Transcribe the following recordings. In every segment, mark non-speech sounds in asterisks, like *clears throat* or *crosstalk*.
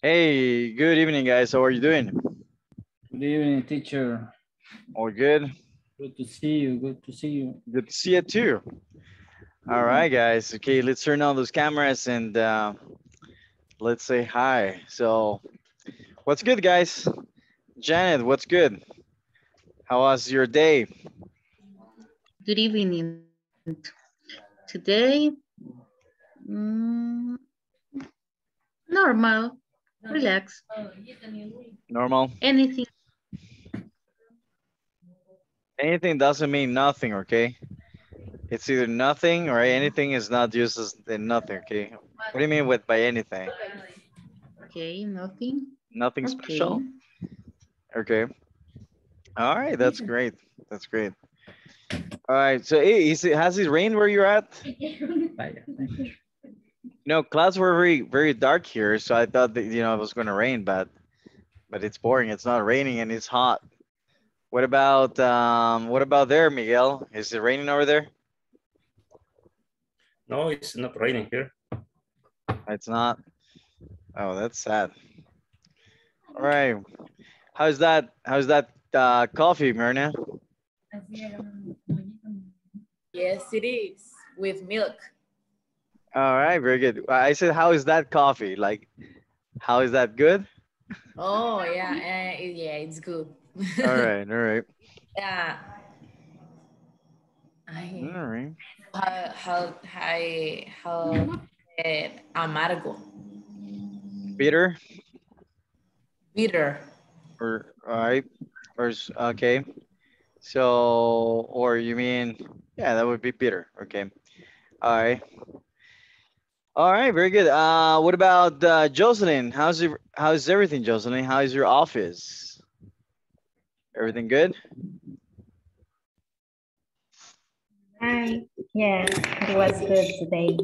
Hey, good evening, guys. How are you doing? Good evening, teacher. All good? Good to see you. Good to see you. Good to see you too. All right, guys. Okay, let's turn on those cameras and uh, let's say hi. So, what's good, guys? Janet, what's good? How was your day? Good evening. Today, mm, normal, relax, Normal. anything. Anything doesn't mean nothing, okay? It's either nothing or anything is not used as nothing, okay? What do you mean with by anything? Okay, nothing. Nothing Okay. special? Okay. All right, that's great. That's great. All right, so hey, is it, has it rained where you're at? *laughs* Vaya. No, clouds were very, very dark here, so I thought that, you know, it was gonna rain, but, but it's boring. It's not raining and it's hot. What about, um, what about there, Miguel? Is it raining over there? No, it's not raining here. It's not. Oh, that's sad. All right. How's that? How's that, uh, coffee, Myrna? Yes, it is with milk. All right, very good. I said, how is that coffee? Like, how is that good? Oh yeah, uh, yeah, it's good. All *laughs* right, all right, yeah. I, all right. how how how how uh, amargo, Bitter bitter. or, all right, or, okay. So, or you mean, yeah, that would be bitter. Okay. All right. All right, very good. Uh, what about, uh, Jocelyn? How's your, how's everything, Jocelyn? How's your office? Everything good? Hi, yes, it was good today.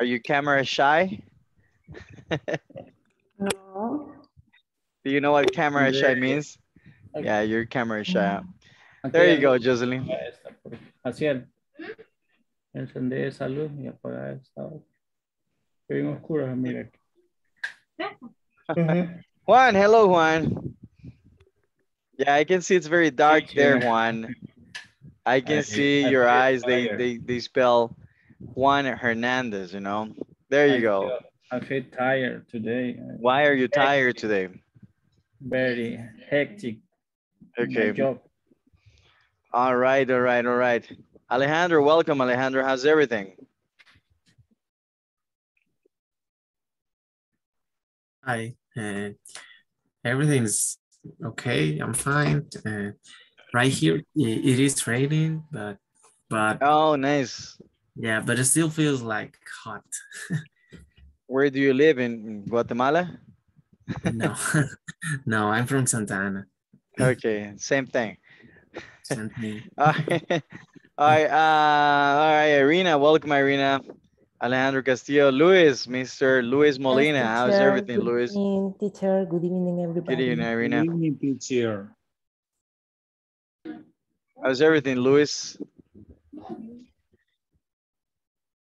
Are you camera shy? *laughs* No, Do you know what camera shy means? Okay. Yeah, you're camera shy. Aquí There you go, luz. Jocelyn. Apagada esta, por- encender esa luz y apagar esta otra. Que bien oscura, mira. Ujú. Juan, hello, Juan. Yeah, I can see it's very dark there, Juan. I can I- see I your feel eyes. They, they, they spell Juan Hernandez, you know? There I you go. feel- I feel tired today. Why are you tired today? Very hectic. Okay. Job. All right, all right, all right. Alejandro, welcome, Alejandro. How's everything? Hi, uh, everything's okay. I'm fine. Uh, right here, it is raining, but but Oh, nice. yeah, but it still feels like hot. *laughs* Where do you live in Guatemala? No, *laughs* no, I'm from Santa Ana. Okay, same thing. All right, *laughs* all right, uh, all right, Irina, welcome, Irina. Alejandro Castillo, Luis, Mr. Luis Molina. Yes, How's everything, Good Luis? Good evening, teacher. Good evening, everybody. Good evening, Irina. evening, teacher. How's everything, Luis?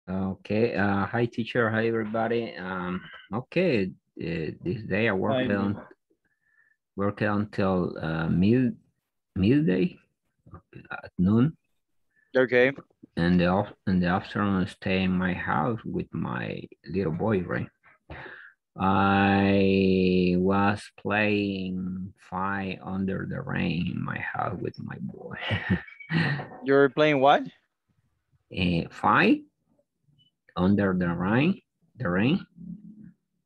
Okay, uh, hi teacher, hi everybody. Um, okay, uh, this day I worked Hi, on worked until uh, mid midday at noon, Okay, and the off in the afternoon stay in my house with my little boy, right? I was playing Five Under the Rain in my house with my boy. *laughs* you're playing what? uh, Five Under the Rain, the rain.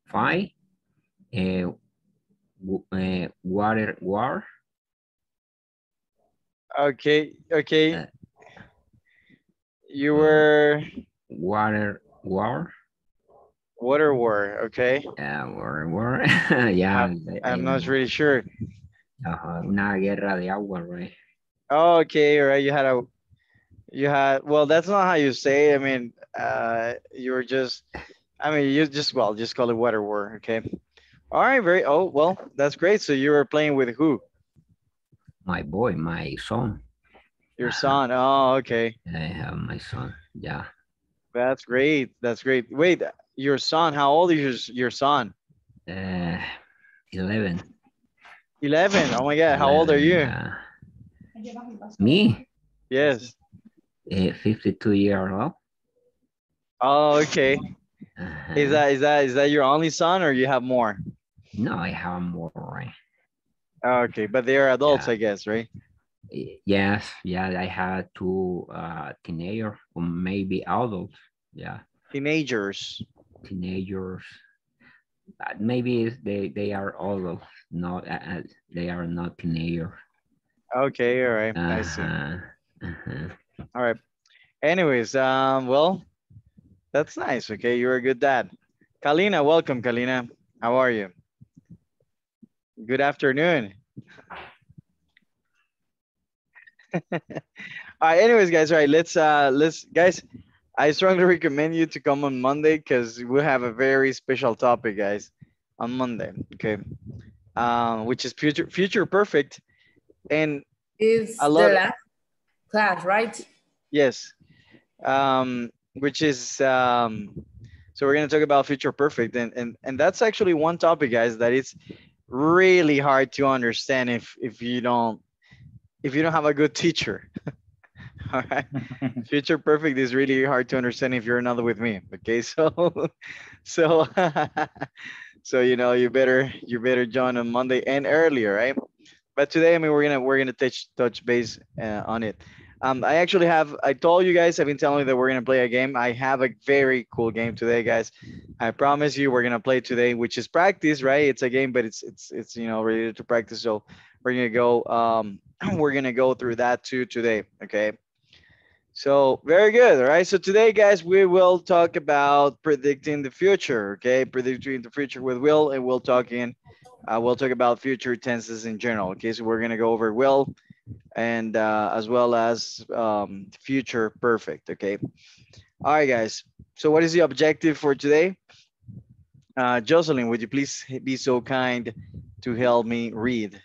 Five uh, uh, water war. Okay, okay. Uh, You uh, were water war. water war, okay? Yeah, war, war. *laughs* yeah, I- I I'm not really sure. Ajá, una guerra de agua, right? Oh, okay, all right. You had a, you had, well, that's not how you say. it. I mean, uh, you were just, I mean, you just, well, just call it water war, okay? All right, very, oh, well, that's great. So you were playing with who? My boy, my son. Your *sighs* son. Oh, okay. I have my son. Yeah, That's great. That's great. Wait, your son, how old is your, your son? Uh, 11. 11. Oh my God. How old are you? Uh, me? Yes. Uh, 52 years old. Oh, okay. Uh-huh. Is that is that is that your only son or you have more? No, I have more, right? Okay, but they are adults, Yeah. I guess, right? Yes, yeah, I had two uh, teenager or maybe adults. Yeah, Teenagers. teenagers. But maybe they they are adults, not uh, uh, they are not teenager. Okay, all right. I see. Uh-huh, uh-huh. All right. Anyways, um, well, that's nice. Okay, you're a good dad. Kalina, welcome, Kalina. How are you? Good afternoon. *laughs* all right, anyways, guys, all right, let's uh let's guys, I strongly recommend you to come on Monday because we have a very special topic, guys, on Monday. Okay. Um, which is future future perfect. And It's I the last class, right? Yes. Um, which is um, so we're gonna talk about future perfect, and and and that's actually one topic, guys, that it's really hard to understand if if you don't if you don't have a good teacher. *laughs* All right. *laughs* Future perfect is really hard to understand if you're not with me. Okay, *laughs* so so so you know you better you better join on Monday and earlier, right? But today, I mean, we're gonna we're gonna touch touch base uh, on it. Um, I actually have I told you guys I've been telling you that we're gonna play a game. I have a very cool game today, guys. I promise you we're gonna play today, which is practice, right? It's a game, but it's it's it's you know related to practice. So we're gonna go um *clears throat* we're gonna go through that too today. Okay. So very good. All right. So today, guys, we will talk about predicting the future. Okay, predicting the future with Will, and we'll talk in. Uh, we'll talk about future tenses in general. Okay, so we're gonna go over will, and uh, as well as um, future perfect. Okay. All right, guys. So what is the objective for today? Uh, Jocelyn, would you please be so kind to help me read?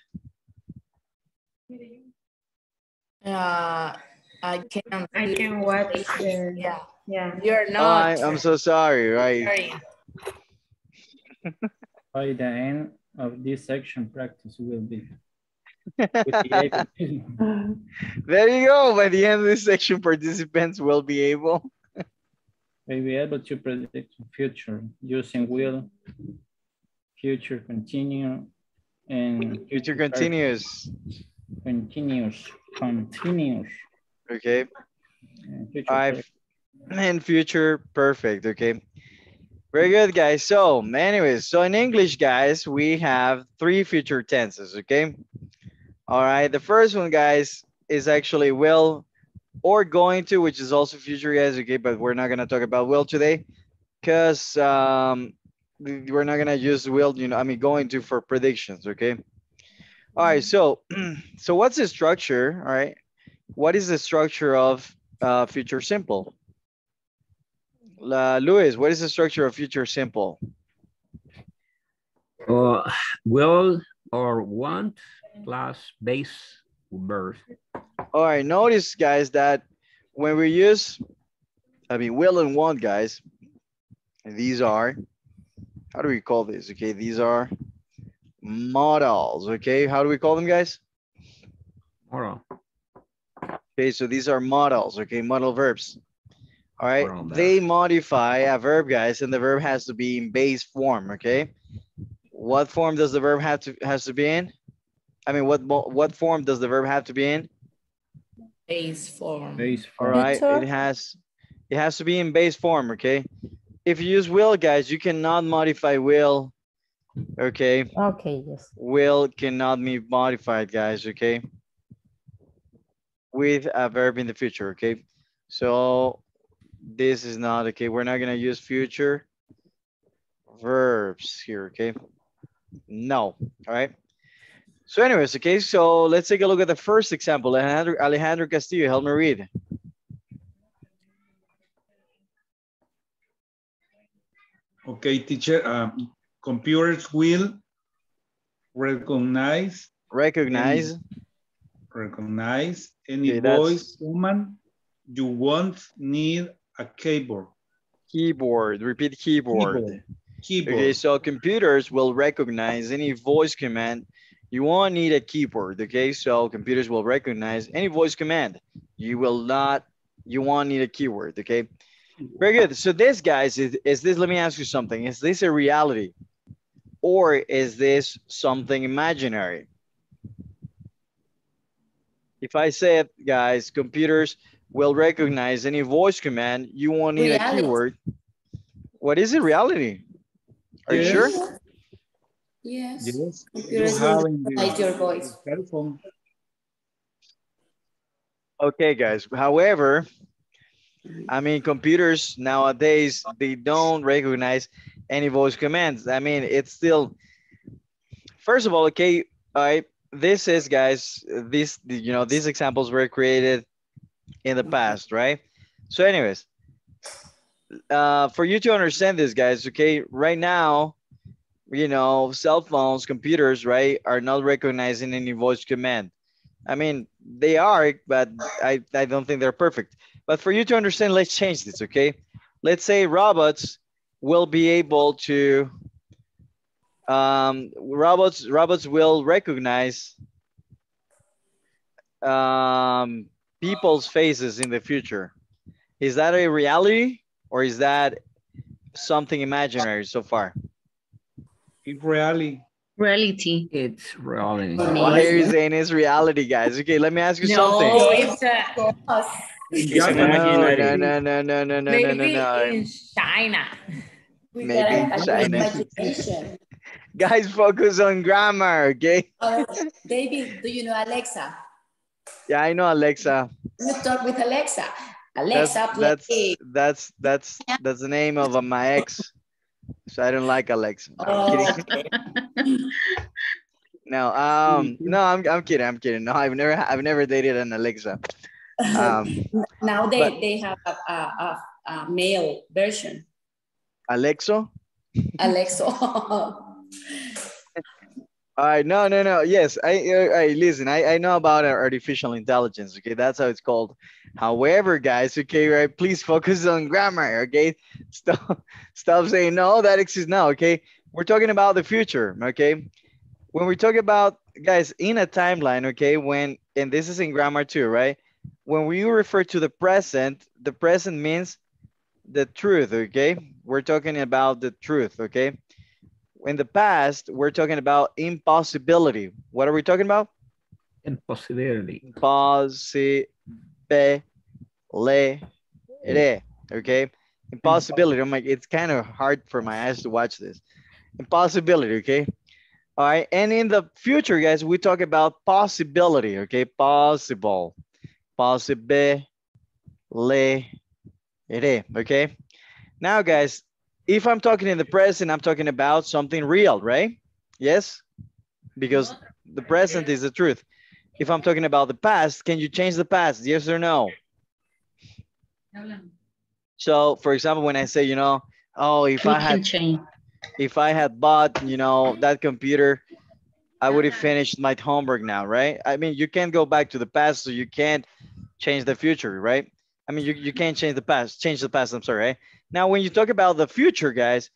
Uh, I can't. I can watch the, Yeah, yeah. you're Oh, not. I, I'm so sorry. Right. Sorry. *laughs* By the end of this section, practice will be. the There you go. By the end of this section, participants will be able. *laughs* will be able to predict the future using will, future continue, and Future perfect. continuous. Continuous, continuous. Okay. future perfect. And future perfect. Okay. Very good, guys. So, anyways, so in English, guys, we have three future tenses. Okay. All right. The first one, guys, is actually will or going to, which is also future, guys. Okay. But we're not going to talk about will today because um, we're not going to use will, you know, I mean, going to for predictions. Okay. All right. So, *clears throat* so what's the structure? All right. What is the structure of uh, future simple? La, Luis, what is the structure of future simple? Uh, will or want plus base verb. All right, notice guys that when we use, I mean, will and want guys, these are, how do we call this? Okay, these are models, okay? How do we call them guys? Moral. Okay, so these are models, okay, model verbs. All right, they modify a verb, guys, and the verb has to be in base form, okay? What form does the verb have to has to be in? I mean, what what form does the verb have to be in? Base form. Base All form. right, Teacher? it has it has to be in base form, okay? If you use will, guys, you cannot modify will, okay? Okay, yes. will cannot be modified, guys, okay? With a verb in the future, okay? So this is not, okay, we're not gonna use future verbs here, okay? No, all right? So anyways, okay, so let's take a look at the first example. Alejandro, Alejandro Castillo, help me read. Okay, teacher, um, computers will recognize, Recognize, recognize any Okay, voice woman you won't need a keyboard. keyboard, repeat keyboard. Keyboard. Keyboard. Okay, so computers will recognize any voice command. You won't need a keyboard, okay? So computers will recognize any voice command. You will not, you won't need a keyword, okay? Very good. So this, guys, is, is this, let me ask you something. Is this a reality? Or is this something imaginary? If I said, guys, computers will recognize any voice command, you won't need a keyword. What is it, reality? Are you sure? Yes. Yes. You have will in the recognize your voice. cell. Okay, guys. However, I mean, computers nowadays, they don't recognize any voice commands. I mean, it's still, first of all, okay, right, this is, guys, this, you know, these examples were created in the past, right? So anyways, uh, for you to understand this, guys, okay, right now, you know, cell phones, computers, right, are not recognizing any voice command. I mean, they are, but I, I don't think they're perfect. But for you to understand, let's change this, okay? Let's say robots will be able to, um, robots, robots will recognize um, people's faces in the future. Is that a reality or is that something imaginary so far? In reality, Reality. It's reality. Why are you saying it's reality, guys? Okay, let me ask you No, something. it's a, It's Yeah, an No, imaginary. no, no, no, no, no, no, no, maybe no. in China. Maybe in China. *laughs* Guys, focus on grammar, okay? Uh, David, do you know Alexa? Yeah, I know Alexa. You talk with Alexa. Alexa, that's play. that's that's that's the name of uh, my ex. So I don't like Alexa. No, I'm Oh, kidding. okay. *laughs* No, um, no, I'm I'm kidding. I'm kidding. No, I've never I've never dated an Alexa. *laughs* Um, now they, but- they have a, a, a, a male version, Alexo. Alexo. *laughs* All right, no, no, no. Yes, I, uh, I listen. I, I know about artificial intelligence. Okay, that's how it's called. However, guys, okay, right? Please focus on grammar. Okay, *laughs* stop, stop saying no. That exists now. Okay, we're talking about the future. Okay, when we talk about guys in a timeline. Okay, when and this is in grammar too, right? When we refer to the present, the present means the truth. Okay, we're talking about the truth. Okay in the past, we're talking about impossibility. What are we talking about? Impossibility. Possibility. Okay. Impossibility. Oh I'm like, it's kind of hard for my eyes to watch this. Impossibility. Okay. All right. And in the future, guys, we talk about possibility. Okay. Possible. Possibility. Okay. Now, guys, if I'm talking in the present, I'm talking about something real, right? Yes, because the present is the truth. If I'm talking about the past, can you change the past? Yes or no? So, for example, when I say, you know, oh, if I had change. if I had bought, you know, that computer, I would have finished my homework now, right? I mean, you can't go back to the past, so you can't change the future, right? I mean, you, you can't change the past, change the past, I'm sorry, right? Now, when you talk about the future, guys,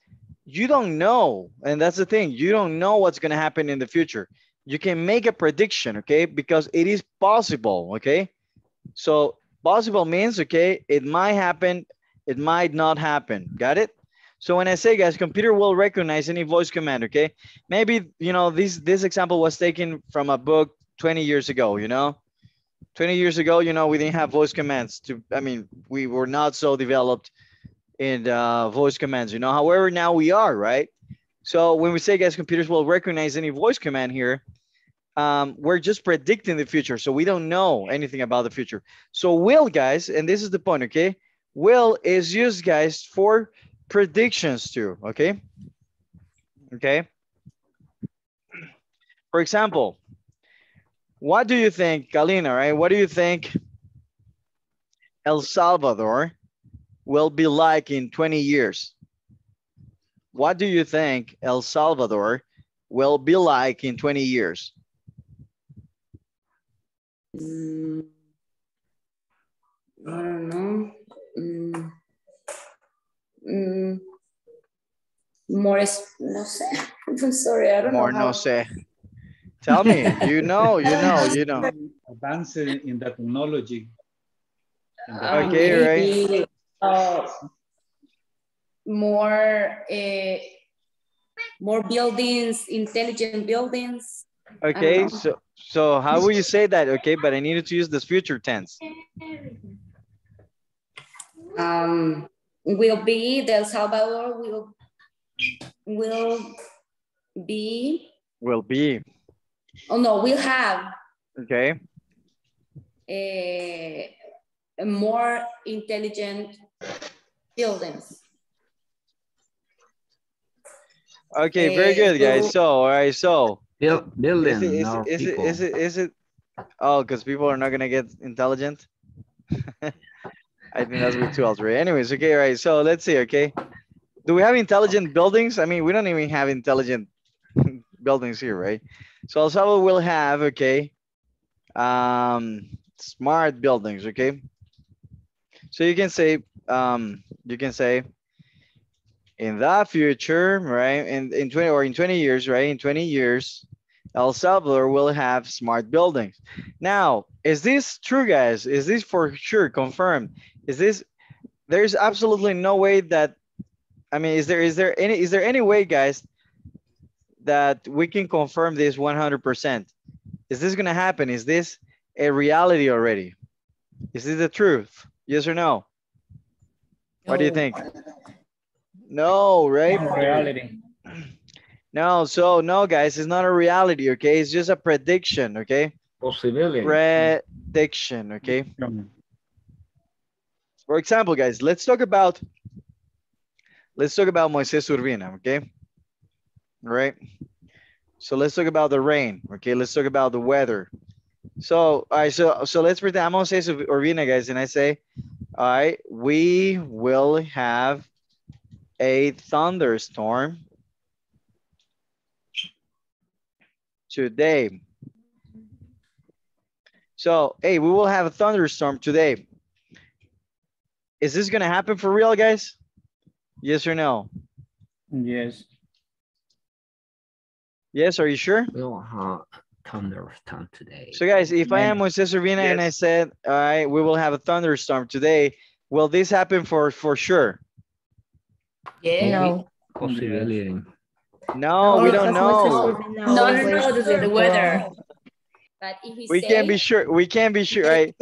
you don't know. And that's the thing. You don't know what's going to happen in the future. You can make a prediction, okay? Because it is possible, okay? So possible means, okay, it might happen, it might not happen. Got it? So when I say, guys, computer will recognize any voice command, okay? Maybe, you know, this, this example was taken from a book 20 years ago, you know? 20 years ago, you know, we didn't have voice commands to, I mean, we were not so developed in uh, voice commands, you know. However, now we are, right? So when we say, guys, computers will recognize any voice command here, um, we're just predicting the future. So we don't know anything about the future. So will, guys, and this is the point, okay? Will is used, guys, for predictions too, okay? Okay. For example, what do you think, Galina, right? What do you think El Salvador will be like in 20 years? What do you think El Salvador will be like in 20 years? Mm, I don't know. Mm, mm, more, no sé. *laughs* I'm sorry, I don't More know. no how- sé. Tell me, *laughs* you know, you know, you know. Advancing in in the technology. In the- Uh, Okay, right. uh, more, uh, more buildings, intelligent buildings. Okay, so so how will you say that? Okay, but I needed to use this future tense. Um, will be, the El Salvador will, will be, Will be. Oh no, we'll have Okay. a, a more intelligent buildings. Okay, very Eh, good, guys. So, all right, so Build, is building, it, is no it, is it, people. is it, is it, oh, because people are not gonna get intelligent? *laughs* I think that's with two already. Anyways, okay, right. so let's see, okay? Do we have intelligent buildings? I mean, we don't even have intelligent *laughs* buildings here, right? So El Salvador will have, okay, um, smart buildings, okay? So you can say, um, you can say, in the future, right? In, in 20 or in 20 years, right? In 20 years, El Salvador will have smart buildings. Now, is this true, guys? Is this for sure confirmed? Is this, there's absolutely no way that, I mean, is there, is there any, is there any way, guys, that we can confirm this 100%? Is this gonna happen? Is this a reality already? Is this the truth? Yes or no? What do you think? No, right? Reality. *clears throat* No, so no, guys, it's not a reality, okay? It's just a prediction, okay? Possibility. Prediction, okay? For example, guys, let's talk about let's talk about Moises Urbina, okay? Right. So let's talk about the rain, okay? Let's talk about the weather. So, all right, so so let's pretend I'm Moises Urbina, guys, and I say, all right, we will have a thunderstorm today. So, hey, we will have a thunderstorm today. Is this gonna happen for real, guys? Yes or no? Yes. Yes, are you sure? We'll have thunderstorm today. So guys, if I am Yes. Moises Urbina and I said, all right, we will have a thunderstorm today, will this happen for, for sure? Yeah. No. Possibility. No, we don't know. No, no, no, this The weather. But if we We say. can't be sure, we can't be sure, right?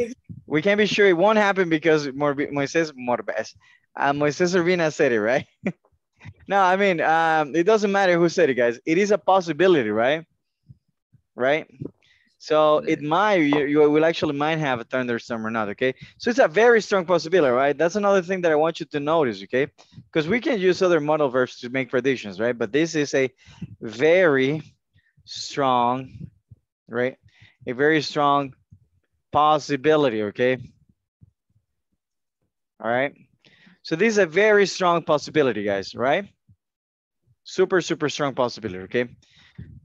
We can't be sure it won't happen because Morbi- Moises Morbes, uh, Moises Urbina said it, right? *laughs* no, I mean, um, it doesn't matter who said it, guys. It is a possibility, right? Right? So it might, you, you will actually might have a thunderstorm or not, okay? So it's a very strong possibility, right? That's another thing that I want you to notice, okay? Because we can use other model verbs to make predictions, right? But this is a very strong, right? A very strong possibility, okay? All right. So this is a very strong possibility, guys, right? Super, super strong possibility, okay?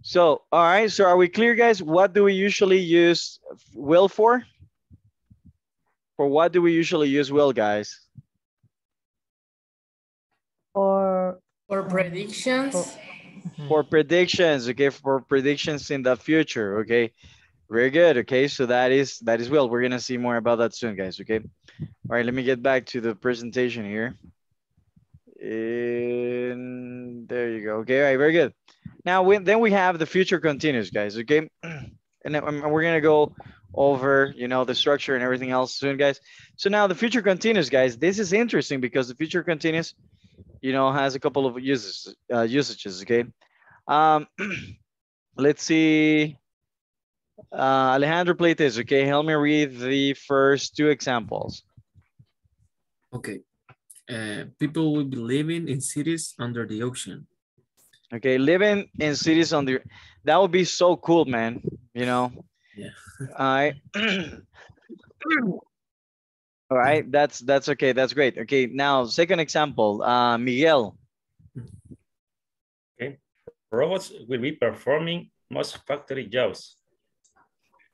So, all right, so are we clear, guys? What do we usually use will for? For what do we usually use will, guys? Or For predictions. For predictions, okay? For predictions in the future, okay? Very good, okay? So that is, that is well. We're gonna see more about that soon, guys, okay? All right, let me get back to the presentation here. And there you go. Okay, all right, very good. Now, we, then we have the future continuous, guys, okay? *clears throat* And um, we're gonna go over, you know, the structure and everything else soon, guys. So now the future continuous, guys, this is interesting because the future continuous, you know, has a couple of uses, uh, usages, okay? Um, *clears throat* let's see. Uh, Alejandro, play this, okay? Help me read the first two examples. Okay. Uh, people will be living in cities under the ocean. Okay, living in cities under, that would be so cool, man, you know? Yeah. *laughs* All right. *clears throat* All right, that's, that's okay, that's great. Okay, now, second example, uh, Miguel. Okay, robots will be performing most factory jobs.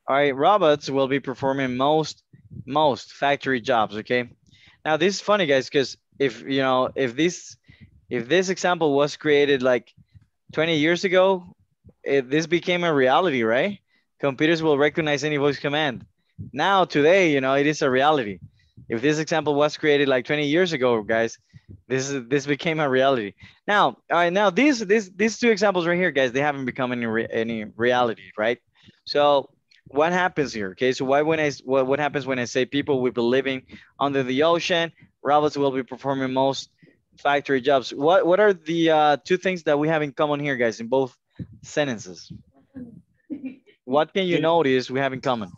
All right, robots will be performing most, most factory jobs, okay? Now, this is funny, guys, because if, you know, if this, if this example was created like 20 years ago, it, this became a reality, right? Computers will recognize any voice command. Now, today, you know, it is a reality. If this example was created like 20 years ago, guys, this is this became a reality. Now, all right, now these these these two examples right here, guys, they haven't become any re, any reality, right? So what happens here? Okay, so why when I what, what happens when I say people will be living under the ocean, robots will be performing most factory jobs. What what are the uh, two things that we have in common here, guys, in both sentences? What can you notice we have in common?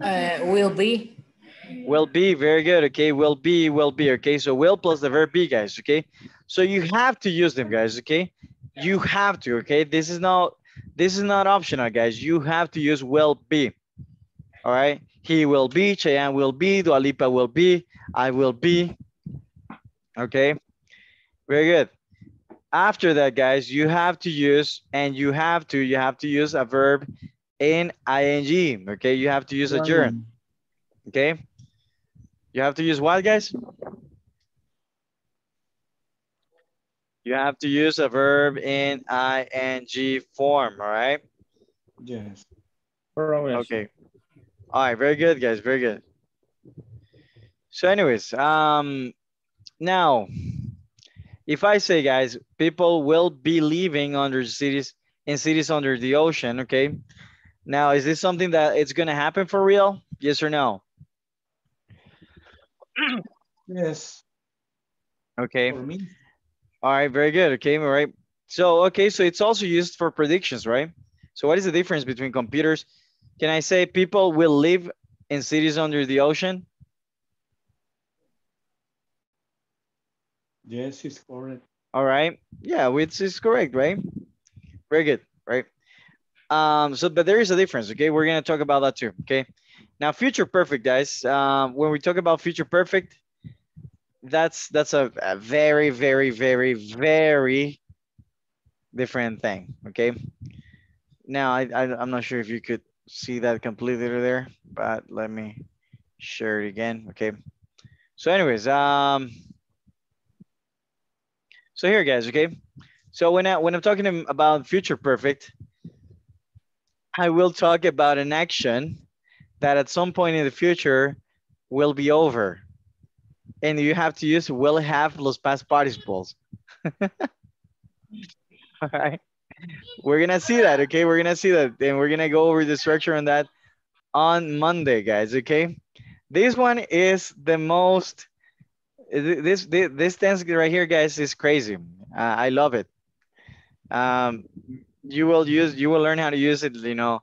Uh, will be. Will be very good. Okay, will be, will be. Okay, so will plus the verb be, guys. Okay, so you have to use them, guys. Okay, you have to. Okay, this is not this is not optional, guys. You have to use will be. All right, he will be, Cheyenne will be, Dua Lipa will be, I will be. Okay, very good. After that, guys, you have to use and you have to you have to use a verb in ing. Okay, you have to use a gerund. Okay. You have to use what, guys? You have to use a verb in ing form, all right? Yes. Okay. All right, very good, guys, very good. So anyways, um, now, if I say, guys, people will be living under cities, in cities under the ocean, okay? Now, is this something that it's gonna happen for real? Yes or no? Yes. Okay. For me. All right, very good. Okay, all right. So, okay, so it's also used for predictions, right? So what is the difference between computers? Can I say people will live in cities under the ocean? Yes, it's correct. All right. Yeah, which is correct, right? Very good, right? Um, so, but there is a difference, okay? We're gonna talk about that too, okay? Now, future perfect, guys. Um, when we talk about future perfect, that's that's a, a very, very, very, very different thing, okay? Now, I, I I'm not sure if you could see that completely there, but let me share it again, okay? So, anyways, um, so here, guys, okay? So when I when I'm talking about future perfect, I will talk about an action that at some point in the future will be over. And you have to use will have los past participles. *laughs* All right. We're gonna see that, okay? We're gonna see that, and we're gonna go over the structure on that on Monday, guys. Okay. This one is the most. This this this tense right here, guys, is crazy. Uh, I love it. Um, you will use you will learn how to use it, you know,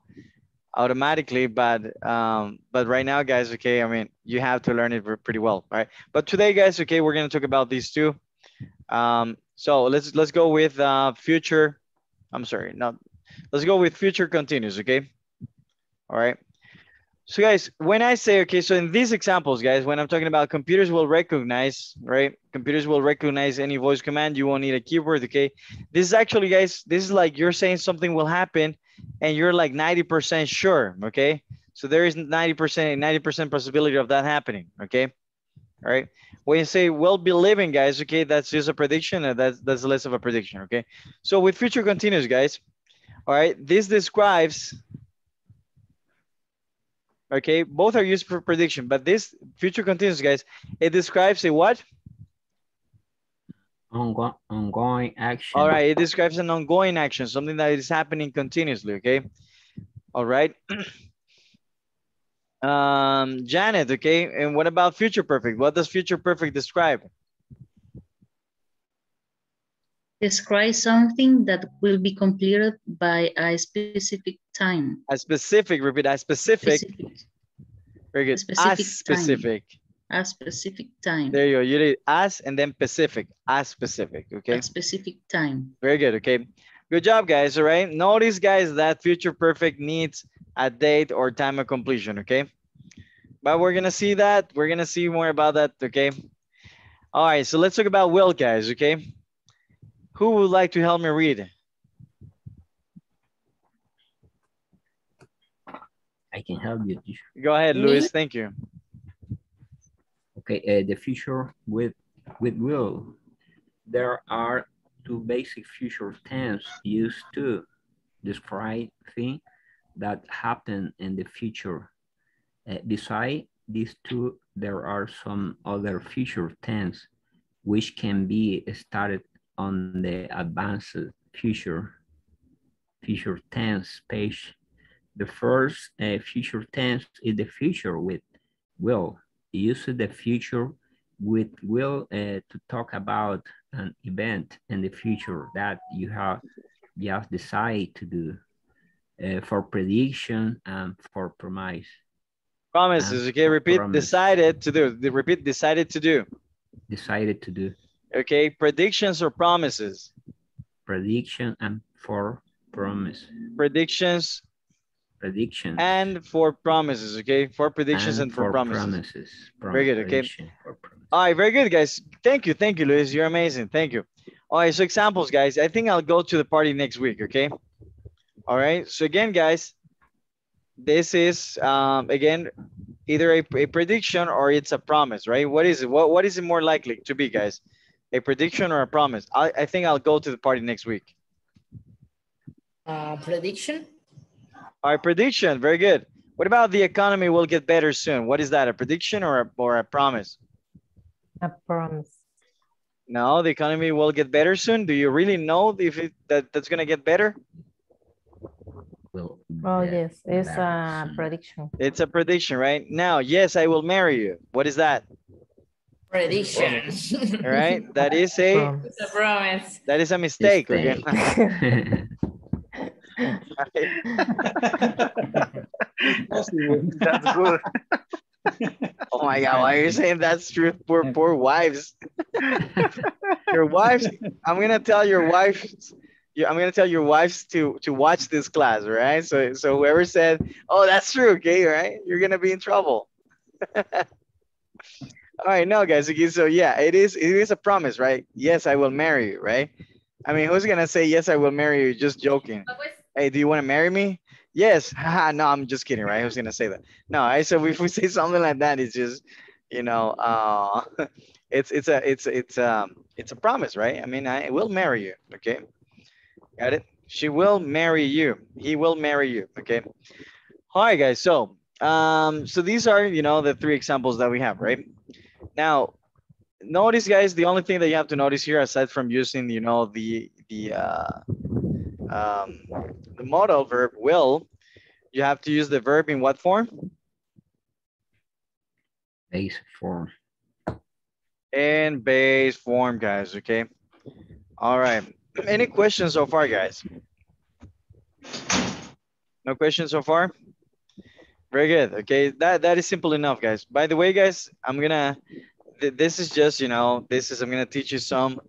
automatically. But um, but right now, guys, okay. I mean, you have to learn it pretty well, right? But today, guys, okay, we're gonna talk about these two. Um, so let's let's go with uh, future. I'm sorry, not. Let's go with future continuous, okay? All right. So guys, when I say, okay, so in these examples, guys, when I'm talking about computers will recognize, right? Computers will recognize any voice command. You won't need a keyboard, okay? This is actually, guys, this is like you're saying something will happen and you're like 90% sure, okay? So there is 90%, 90% possibility of that happening, okay? All right. When you say will be living, guys, okay, that's just a prediction and that's, that's less of a prediction, okay? So with future continuous, guys, all right, this describes okay? Both are used for prediction but this future continuous guys. It describes a what? Ongo ongoing action. All right it describes an ongoing action something that is happening continuously okay? All right. *clears throat* Um janet okay? And what about future perfect? What does future perfect describe Describe something that will be completed by a specific time. a specific repeat a specific, very good specific as specific A specific time. there you go you did as and then specific as specific okay A specific time. Very good. Okay. Good job, guys. All right. Notice, guys, that future perfect needs a date or time of completion. Okay. But we're going to see that. We're going to see more about that. Okay. All right. So let's talk about will, guys. Okay. Who would like to help me read? I can help you. Go ahead, Luis. Thank you. Okay, uh, the future with with will. There are two basic future tense used to describe things that happen in the future. Uh, beside these two, there are some other future tense which can be started on the advanced future future tense page. The first uh, future tense is the future with will. Use the future with will uh, to talk about an event in the future that you have just decided to do uh, for prediction and for promise. Promises, And okay, repeat, promise. decided to do, The- repeat, decided to do, Decided to do okay? Predictions or promises? prediction and for promise. Predictions Prediction and for promises, okay? For predictions and, for, promises. promises. Very good, okay. For. All right, very good, guys. Thank you, thank you, Luis. You're amazing. Thank you. All right, so examples, guys. I think I'll go to the party next week, okay? All right. So again, guys, this is um, again either a, a prediction or it's a promise, right? What is it? What what is it more likely to be, guys? A prediction or a promise? I, I think I'll go to the party next week. Uh, prediction? All right, prediction. Very good. What about the economy will get better soon? What is that? A prediction or a, or a promise? A promise. No, the economy will get better soon. Do you really know if it, that that's gonna get better? Will Oh, yes, it's a prediction. It's a prediction, right? Now, yes, I will marry you. What is that? Prediction. All right, that is a Promise. It's a promise. that is a mistake. Okay. Mistake. That's good. *laughs* Oh my God, why are you saying that's true? for poor wives. Your wives, I'm gonna tell your wives. I'm gonna tell your wives to to watch this class, right? So so whoever said, oh, that's true, okay, right? you're gonna be in trouble. *laughs* All right, no, guys. Okay, so yeah, it is it is a promise, right? Yes, I will marry you, right? I mean, who's gonna say yes, I will marry you? Just joking. Hey, do you want to marry me? Yes. *laughs* No, I'm just kidding, right? Who's gonna say that? No, I so if we *laughs* say something like that, it's just, you know, uh, *laughs* it's it's a it's it's um it's a promise, right? I mean, I will marry you. Okay, got it. She will marry you. He will marry you. Okay. All right, guys. So um, so these are you know the three examples that we have, right? Now, notice, guys, the only thing that you have to notice here, aside from using you know the the uh, um, the modal verb will, you have to use the verb in what form? Base form. In base form, guys, okay? All right. Any questions so far, guys? No questions so far? Very good. Okay, that, that is simple enough, guys. By the way, guys, I'm gonna, th- this is just, you know, this is, I'm gonna teach you some,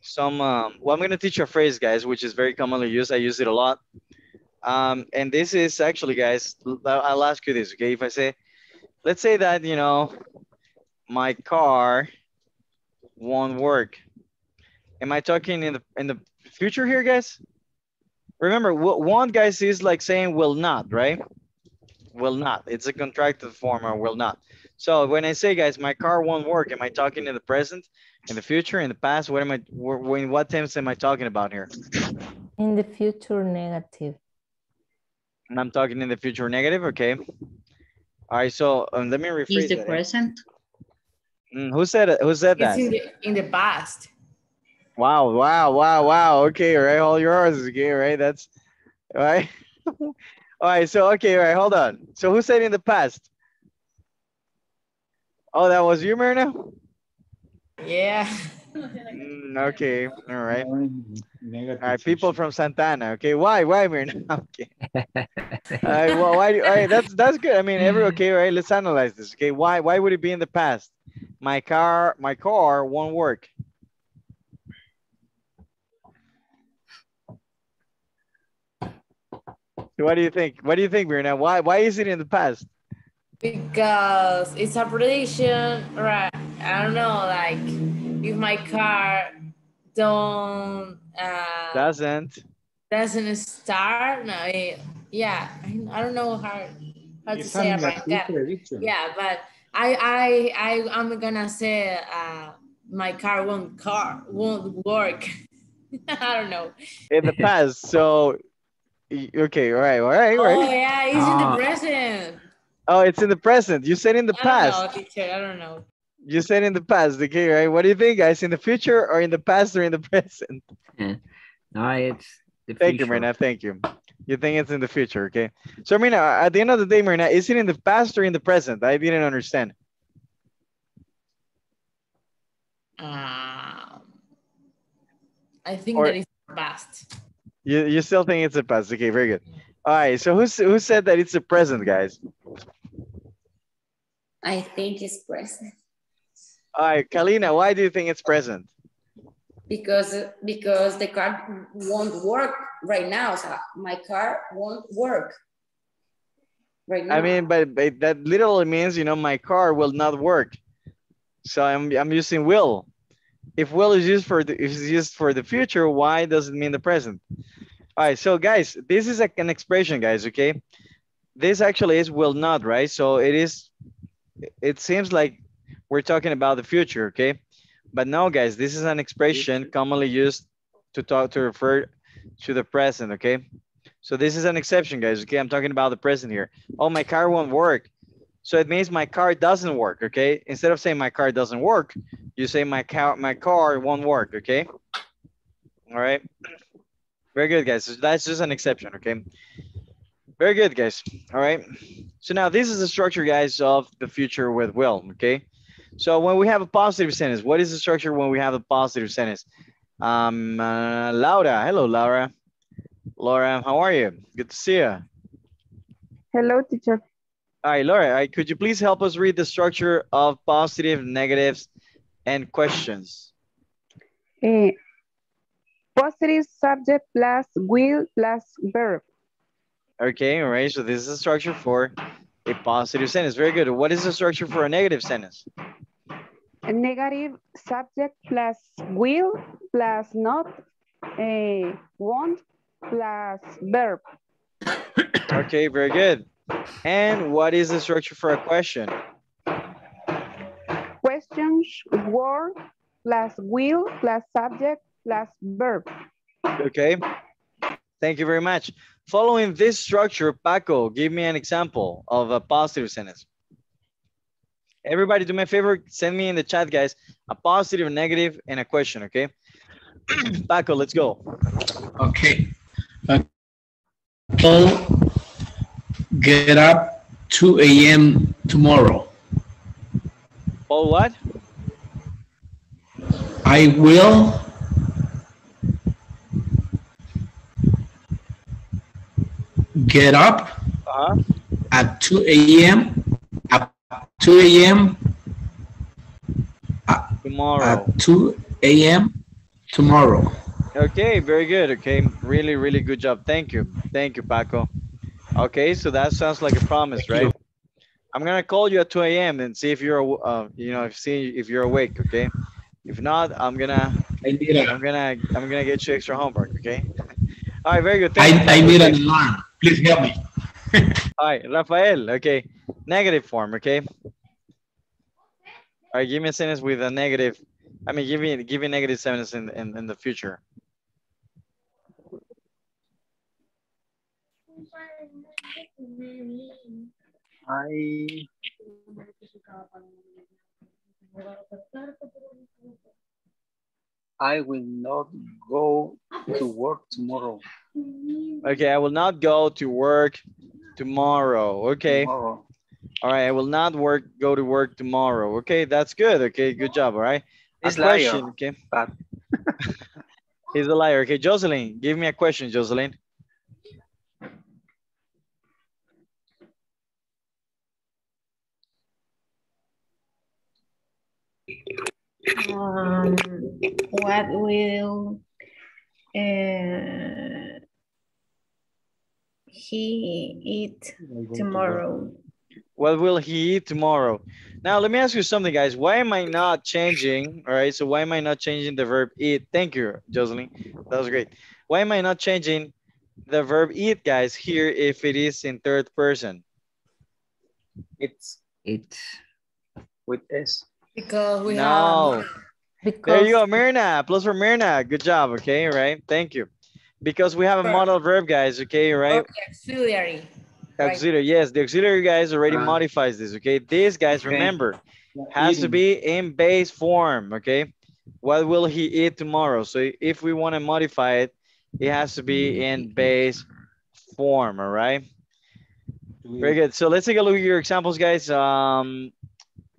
some, um, well, I'm gonna teach you a phrase, guys, which is very commonly used. I use it a lot. Um, and this is actually, guys, I'll ask you this, okay? If I say, let's say that, you know, my car won't work. Am I talking in the in the future here, guys? Remember, what won't, guys, is like saying will not, right? Will not. It's a contracted form or will not. So when I say, guys, my car won't work, am I talking in the present, in the future, in the past? What am I? when, what tense am I talking about here? In the future, negative. And I'm talking in the future negative. Okay. All right. So um, let me rephrase Is the that. present? Mm, who said it? Who said that? It's in the, in the past. Wow, wow, wow, wow. Okay, all right, all yours. Is okay, all right. That's all right. *laughs* all right, so okay, all right, hold on. So who said in the past? Oh, that was you, Myrna? Yeah. Mm, okay, all right. All Negative right, people from Santana. Okay, why, why, Myrna? *laughs* Okay. *laughs* All right, well, why? All right, that's that's good. I mean, every okay, all right. Let's analyze this. Okay, why why would it be in the past? My car, my car won't work. What do you think? What do you think, Myrna? Why why is it in the past? Because it's a prediction, right? I don't know, like if my car don't uh, Doesn't. doesn't start, no, it, yeah, I, I don't know how how to say having a about that. Yeah, but I I I I'm gonna say uh my car won't car won't work. *laughs* I don't know. In the past. So, y- okay, all right, all right, all Oh yeah, it's in Ah. the present. Oh, it's in the present. You said in the I don't past. know, teacher. I don't know. You said in the past. Okay, right? What do you think, guys? In the future or in the past or in the *laughs* present? No, it's the Thank you. Marina. Thank you. You think it's in the future, okay? So, Marina, at the end of the day, Marina, is it in the past or in the present? I didn't understand. Um, I think Or- that is past. You, you still think it's a past? Okay, very good. All right. So, who's, who said that it's a present, guys? I think it's present All right, Kalina, why do you think it's present? because because the car won't work right now. So my car won't work right now. I mean, but, but that literally means, you know, my car will not work. So I'm, I'm using will. If will is used for the is used for the future, why does it mean the present? All right, so guys, this is like an expression, guys. Okay, this actually is will not, right? So it is. It seems like we're talking about the future, okay? But no, guys, this is an expression commonly used to talk to refer to the present, okay? So this is an exception, guys. Okay, I'm talking about the present here. Oh, my car won't work. So it means my car doesn't work, okay? Instead of saying my car doesn't work, you say my car my car won't work, okay? All right. Very good, guys. That's just an exception, okay? Very good, guys. All right. So now this is the structure, guys, of the future with will, okay? So when we have a positive sentence, what is the structure when we have a positive sentence? Um, uh, Laura. Hello, Laura. Laura, how are you? Good to see you. Hello, teacher. All right, Laura, could you please help us read the structure of positive, negatives, and questions? Eh, positive subject plus will plus verb. Okay, all right, so this is the structure for a positive sentence. Very good. What is the structure for a negative sentence? A negative subject plus will plus not eh, want plus verb. Okay, very good. And what is the structure for a question? Questions word plus will plus subject plus verb. Okay, thank you very much. Following this structure, Paco, give me an example of a positive sentence. Everybody do me a favor, send me in the chat, guys, a positive, a negative, and a question, okay? *clears throat* Paco, let's go. Okay. Uh, Paul, get up 2 a.m. tomorrow. Paul, what? I will get up Uh-huh. at 2 a.m. at 2 a.m. Tomorrow. at 2 a.m. tomorrow. Okay, very good. Okay, really, really good job. Thank you. Thank you, Paco. Okay, so that sounds like a promise, right? I'm gonna call you at 2 a.m. and see if you're, uh, you know, if see if you're awake. Okay. If not, I'm gonna, I need I'm gonna, I'm gonna get you extra homework. Okay. All right, very good. I, Thank you, I need an alarm. Please help me. *laughs* All right, Rafael. Okay, negative form. Okay. All right, give me a sentence with a negative. I mean, give me, give me negative sentence in, in, in the future. I I will not go to work tomorrow. Okay, I will not go to work tomorrow. Okay. Tomorrow. All right, I will not work go to work tomorrow. Okay, that's good. Okay, good job. All right. A He's liar, question. Okay. *laughs* He's a liar. Okay, Jocelyn, give me a question, Jocelyn. Um, what will uh, he eat tomorrow? What will he eat tomorrow? Now, let me ask you something, guys. Why am I not changing? All right, so why am I not changing the verb eat? Thank you, Jocelyn. That was great. Why am I not changing the verb eat, guys, here if it is in third person? It's it with S. Because we No. have There you go, Mirna. Plus for Mirna. Good job. Okay, right. Thank you. Because we have a modal verb, guys. Okay, right. Okay, auxiliary. Right. Auxiliary. Yes, the auxiliary guys already Ah. modifies this. Okay, this guys Okay. remember has to be in base form. Okay, what will he eat tomorrow? So if we want to modify it, it has to be in base form. All right. Very good. So let's take a look at your examples, guys. Um,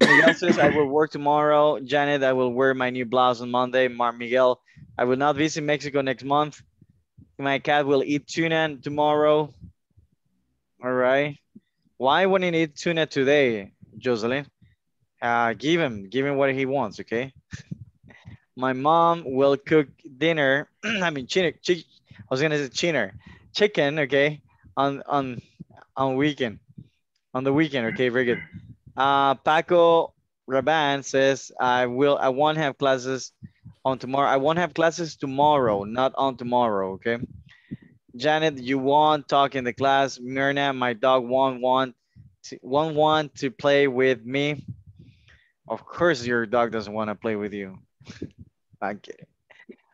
Miguel says, I will work tomorrow. Janet, I will wear my new blouse on Monday. Mark Miguel, I will not visit Mexico next month. My cat will eat tuna tomorrow. All right. Why wouldn't he eat tuna today, Jocelyn? Uh, give him, give him what he wants, okay? *laughs* My mom will cook dinner. *clears throat* I mean. Chick, I was gonna say chicken, chicken, okay? On on on weekend, on the weekend, okay? Very good. Uh, Paco Rabanne says, I will, I won't have classes on tomorrow. I won't have classes tomorrow, not on tomorrow, okay? Janet, you won't talk in the class. Myrna, my dog won't want to, won't want to play with me. Of course, your dog doesn't want to play with you. *laughs* I'm kidding.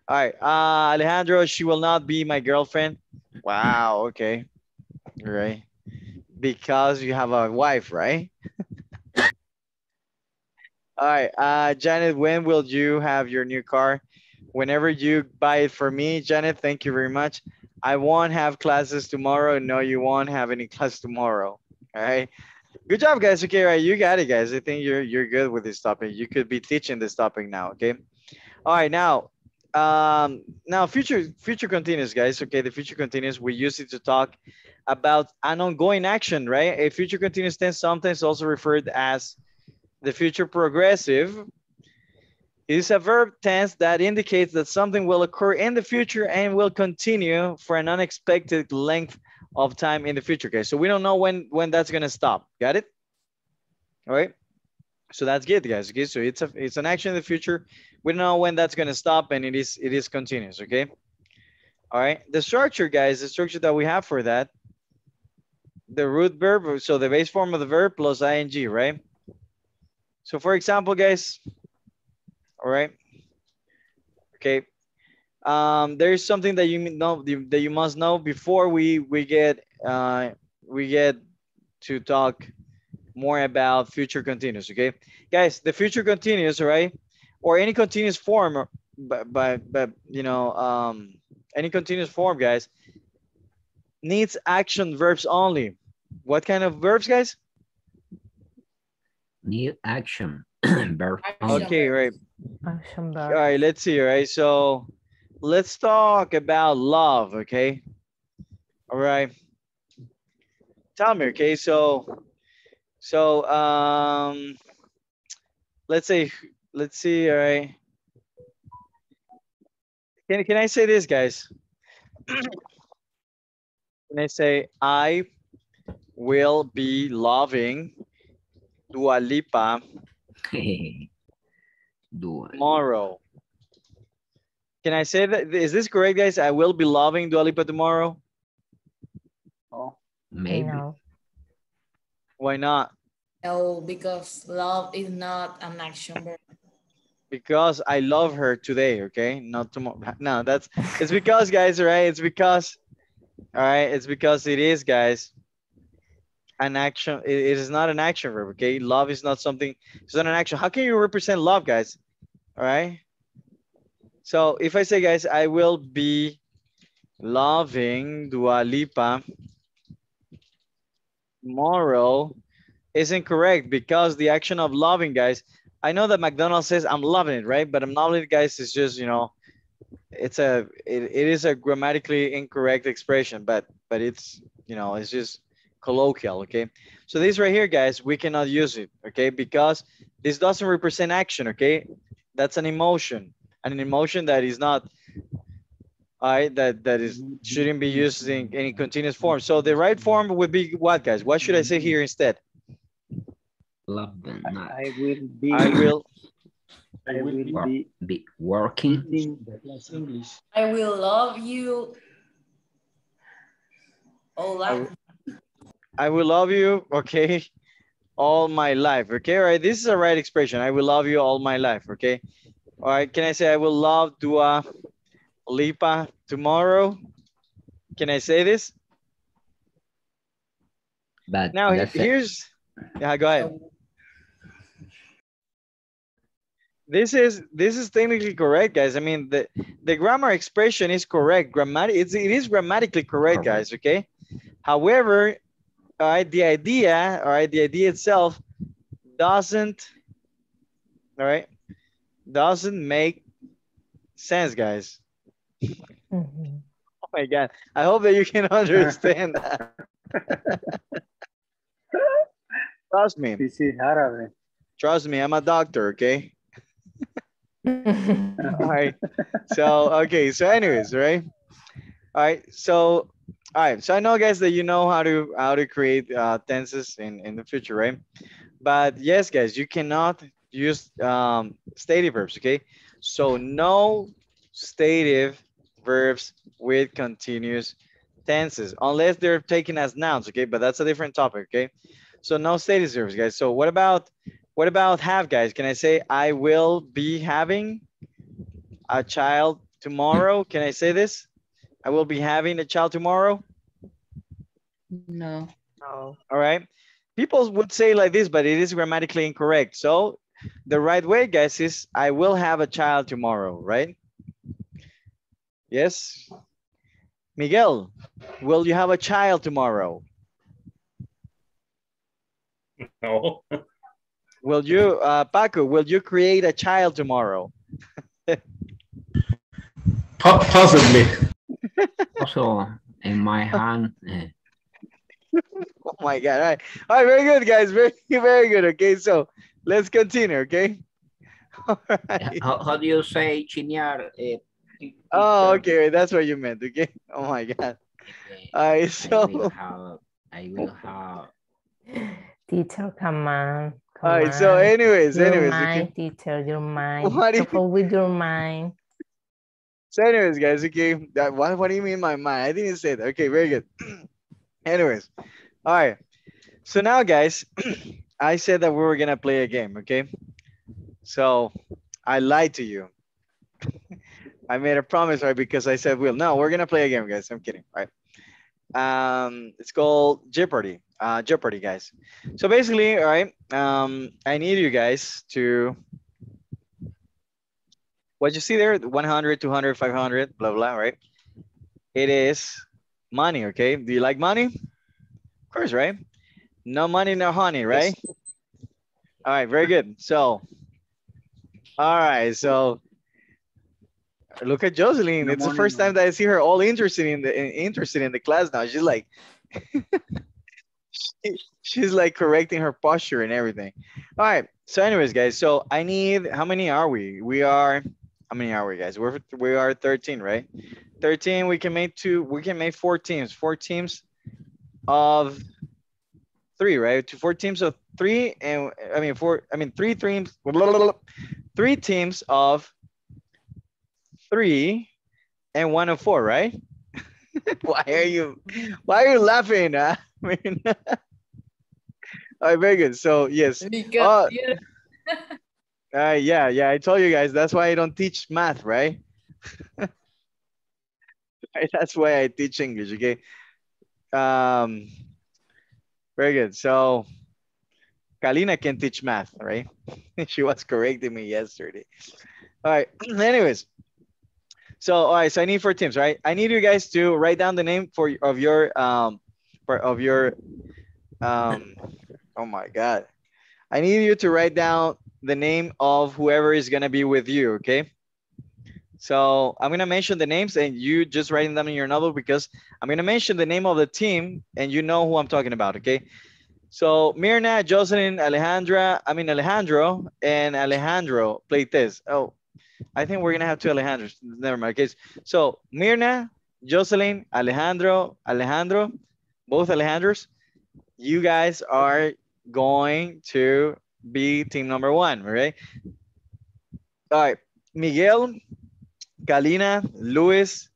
All right, uh, Alejandro, she will not be my girlfriend. Wow, okay. Right. Because you have a wife, right? *laughs* All right, uh, Janet, when will you have your new car? Whenever you buy it for me, Janet, thank you very much. I won't have classes tomorrow. No, you won't have any class tomorrow. All right. Good job, guys. Okay, right. You got it, guys. I think you're you're good with this topic. You could be teaching this topic now. Okay. All right. Now, um, now future future continuous, guys. Okay, the future continuous. We use it to talk about an ongoing action, right? A future continuous tense sometimes also referred as the future progressive is a verb tense that indicates that something will occur in the future and will continue for an unexpected length of time in the future. Okay, so we don't know when when that's gonna stop. Got it? All right. So that's good, guys. Okay, so it's a it's an action in the future. We don't know when that's gonna stop, and it is it is continuous. Okay. All right. The structure, guys, the structure that we have for that, the root verb, so the base form of the verb plus ing, right? So for example, guys, all right. Okay. Um, there's something that you know that you must know before we we get uh, we get to talk more about future continuous. Okay, guys, the future continuous, right, or any continuous form, but but but you know um, any continuous form, guys, needs action verbs only. What kind of verbs, guys? Need action. *clears throat* Okay, right. Action All verb. right, let's see, right? So let's talk about love, okay? All right. Tell me, okay? So, so, um, let's say, let's see, all right. Can, can I say this, guys? *clears throat* Can I say, I will be loving Dua Lipa *laughs* Do it. tomorrow. Can I say that? Is this correct, guys? I will be loving Dua Lipa tomorrow. Oh. Maybe. No. Why not? No, because love is not an action verb. Because I love her today, okay? Not tomorrow. *laughs* No, that's it's because, guys, right? It's because, all right, it's because it is, guys. An action, it- is not an action verb, okay? Love is not something, it's not an action. How can you represent love, guys? All right. So if I say, guys, I will be loving Dua Lipa tomorrow isn't correct because the action of loving, guys, I know that McDonald's says I'm loving it, right? But I'm loving it, guys, is just, you know, it's a, it, it is a grammatically incorrect expression, but, but it's, you know, it's just colloquial, okay? So this right here, guys, we cannot use it, okay? Because this doesn't represent action, okay? That's an emotion, and an emotion that is not, all right, that, that is, shouldn't be used in any continuous form. So the right form would be what, guys? What should I say here instead? Love them not. I will be. I will, I will Wor- be be working. eating That's English. I will love you. All that. I will love you, okay, all my life, okay, right? This is a right expression. I will love you all my life, okay? All right, can I say I will love Dua Lipa tomorrow? Can I say this? But Now, that's it. here's, yeah, go ahead. This is this is technically correct, guys. I mean, the the grammar expression is correct. Grammatic, it's it is grammatically correct, guys. Okay. However, all right, the idea, all right, the idea itself doesn't, all right, doesn't make sense, guys. Mhm. Oh my God. I hope that you can *laughs* understand that. *laughs* Trust me. Sí, sí, árabe. Trust me, I'm a doctor, okay? *laughs* All right. So, okay. So anyways, right? All right. So, all right. So I know guys that you know how to how to create uh, tenses in, in the future, right? But yes, guys, you cannot use um, stative verbs, okay? So no stative verbs with continuous tenses, unless they're taken as nouns, okay? But that's a different topic, okay? So no stative verbs, guys. So what about what about have, guys? Can I say I will be having a child tomorrow? Can I say this? I will be having a child tomorrow. No. No. All right. People would say like this, but it is grammatically incorrect. So the right way, guys, is I will have a child tomorrow, right? Yes. Miguel, will you have a child tomorrow? No. Will you, uh, Paco, will you create a child tomorrow? Po- *laughs* Possibly. Also, in my hand, eh, *laughs* Oh my God. All right. All right. Very good, guys. Very, very good. Okay. So let's continue. Okay. *laughs* All right. how, how do you say chinear? eh, Oh, okay. wait, That's what you meant. Okay. *laughs* Oh my God. All right. I will So, have, I will have, Teacher, come on. Come all right. So, on. anyways, your anyways. mind, Okay. teacher, your mind. What you- with your mind. So, anyways, guys. Okay. That, what, what do you mean my mind? I didn't say that. Okay. Very good. *clears throat* anyways. All right. So now, guys, *clears throat* I said that we were to play a game. Okay. So I lied to you. *laughs* I made a promise, right? Because I said, we'll. No, we're gonna play a game, guys. I'm kidding, right? Um, it's called Jeopardy. Uh, Jeopardy, guys. So basically, all right. Um, I need you guys to what you see there, 100, 200, 500, blah blah, right? It is money. Okay. Do you like money? Of course, right? No money, no honey, right? All right. Very good. So, all right. So Look at Jocelyn. No it's the first time that I see her all interested in the interested in the class now. She's like, *laughs* she- she's like correcting her posture and everything. All right. So, anyways, guys. So I need. How many are we? We are. How many are we, guys? We're we are 13, right? 13. We can make two. We can make four teams. Four teams of three, right? Two four teams of three, and I mean four. I mean three teams. Three teams of three and one of four, right? *laughs* why are you why are you laughing? huh? *laughs* I mean, *laughs* all right, very good. So yes. Because Uh, you uh, yeah, yeah, I told you guys that's why I don't teach math, right? *laughs* That's why I teach English, okay? Um very good. So Kalina can teach math, right? *laughs* she was correcting me yesterday. All right. *clears throat* Anyways, so all right. So I need four teams, right? I need you guys to write down the name for of your um for of your um. Oh my God! I need you to write down the name of whoever is gonna be with you. Okay. So I'm gonna mention the names and you just writing them in your novel because I'm gonna mention the name of the team and you know who I'm talking about. Okay. So Mirna, Jocelyn, Alejandra, I mean Alejandro and Alejandro play this. Oh, I think we're gonna have two Alejandros. Never mind. Okay. So Mirna, Jocelyn, Alejandro, Alejandro, both Alejandros. You guys are going to be team number one, right? All right. Miguel, Galina, Luis.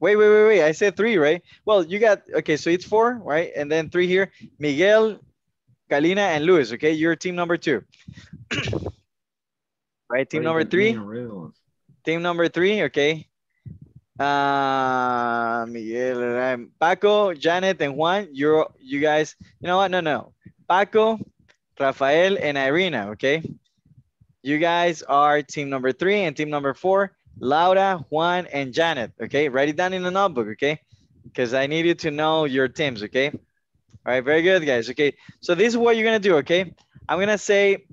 Wait, wait, wait, wait. I said three, right? Well, you got okay, so it's four, right? And then three here. Miguel, Galina, and Luis. Okay, you're team number two. *clears throat* Right, team number three. Team number three, okay. Uh, Miguel. Paco, Janet, and Juan, you're, you guys, you know what? No, no. Paco, Rafael, and Irina, okay? You guys are team number three and team number four, Laura, Juan, and Janet, okay? Write it down in the notebook, okay? Because I need you to know your teams, okay? All right, very good, guys, okay? So this is what you're gonna do, okay? I'm gonna say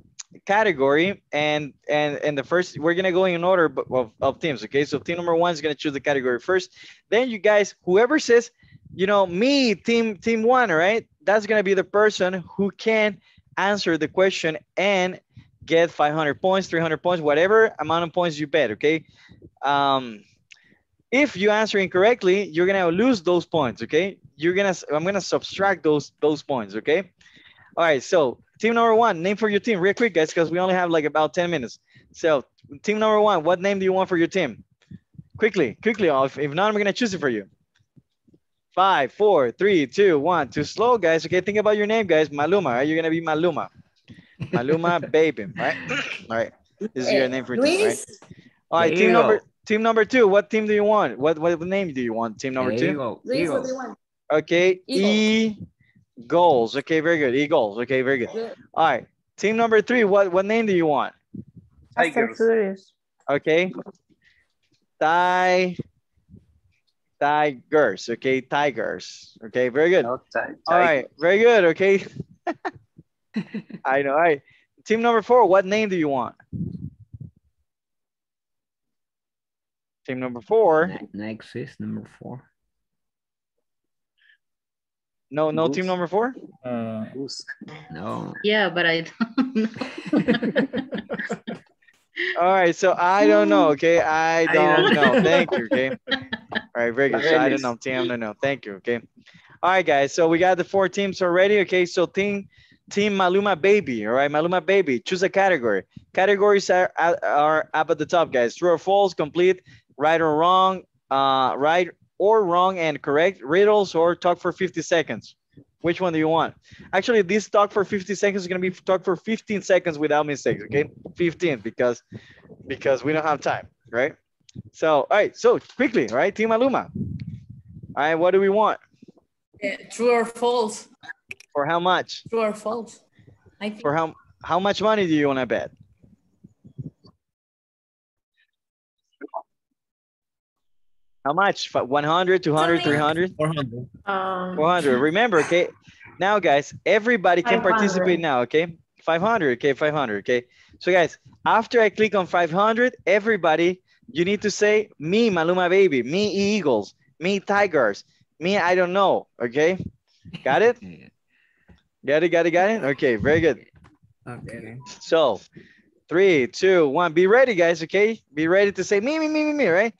category and and and the first we're gonna go in order of, of teams okay so team number one is gonna choose the category first then you guys whoever says you know me team team one right that's gonna be the person who can answer the question and get 500 points 300 points whatever amount of points you bet okay um if you answer incorrectly you're gonna lose those points okay you're gonna i'm gonna subtract those those points okay all right, so team number one, name for your team, real quick, guys, because we only have like about 10 minutes. So, team number one, what name do you want for your team? Quickly, quickly, if, if not, I'm gonna choose it for you. Five, four, three, two, one. Too slow, guys. Okay, think about your name, guys. Maluma, right? You're gonna be Maluma. Maluma, *laughs* baby, right? All right, this is your name for your team, right? All right, team number team number two. What team do you want? What what name do you want? Team number There two. you go. Luis, what Eagles. do you want? Okay, Eagles. E goals. Okay, very good. E goals. Okay, very good. Good. All right. Team number three, what, what name do you want? Fast and Furious. Okay. Ti- Tigers. Okay, tigers. Okay, very good. All right, very good. Okay. *laughs* *laughs* I know. All right. Team number four, what name do you want? Team number four. Ne- Next is number four. No, no team number four? Uh, No. Yeah, but I don't know. *laughs* All right, so I don't know, *laughs* okay? I I don't don't know. Thank you, okay? *laughs* All right, very good. So I don't know, team, no, no. Thank you, okay? All right, guys, so we got the four teams already, okay? So team, team Maluma Baby, all right? Maluma Baby, choose a category. Categories are, are are up at the top, guys. True or false, complete, right or wrong, uh, right or wrong and correct, riddles or talk for 50 seconds. Which one do you want? Actually, this talk for 50 seconds is gonna be talk for 15 seconds without mistakes, okay? 15 because because we don't have time, right? So, all right, so quickly, right? Team Maluma. All right, what do we want? Yeah, true or false? For how much? True or false? I think For how how much money do you want to bet? How much? Fi- 100, 200, 300? 400. Um, 400. Remember, okay? Now, guys, everybody can participate now, okay? 500, okay? 500, okay? So, guys, after I click on 500, everybody, you need to say, me, Maluma Baby, me, Eagles, me, Tigers, me, I don't know, okay? Got it? *laughs* Got it, got it, got it? Okay, very good. Okay. So, three, two, one. Be ready, guys, okay? Be ready to say me, me, me, me, me, right?